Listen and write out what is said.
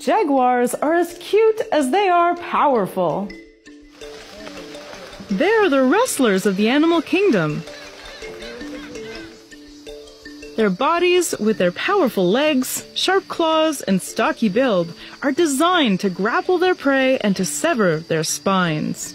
Jaguars are as cute as they are powerful. They're the wrestlers of the animal kingdom. Their bodies, with their powerful legs, sharp claws, and stocky build, are designed to grapple their prey and to sever their spines.